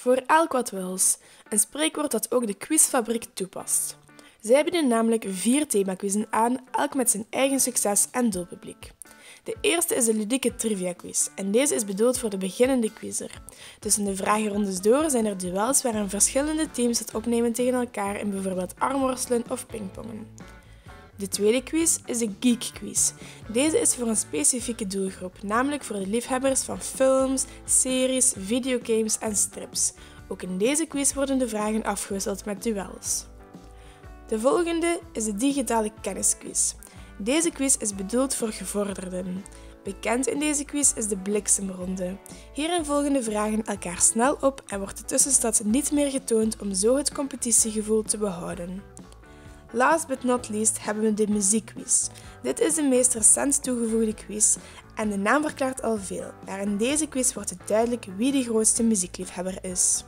Voor elk wat wils, een spreekwoord dat ook de quizfabriek toepast. Zij bieden namelijk vier themaquizzen aan, elk met zijn eigen succes en doelpubliek. De eerste is de ludieke trivia quiz en deze is bedoeld voor de beginnende quizzer. Tussen de vragenrondes door zijn er duels waarin verschillende teams het opnemen tegen elkaar in bijvoorbeeld armworstelen of pingpongen. De tweede quiz is de Geek Quiz. Deze is voor een specifieke doelgroep, namelijk voor de liefhebbers van films, series, videogames en strips. Ook in deze quiz worden de vragen afgewisseld met duels. De volgende is de digitale kennisquiz. Deze quiz is bedoeld voor gevorderden. Bekend in deze quiz is de bliksemronde. Hierin volgen de vragen elkaar snel op en wordt de tussenstand niet meer getoond om zo het competitiegevoel te behouden. Last but not least hebben we de muziekquiz. Dit is de meest recent toegevoegde quiz en de naam verklaart al veel, maar in deze quiz wordt het duidelijk wie de grootste muziekliefhebber is.